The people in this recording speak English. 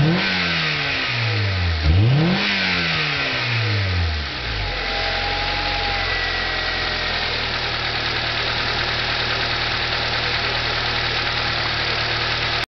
Mm-hmm.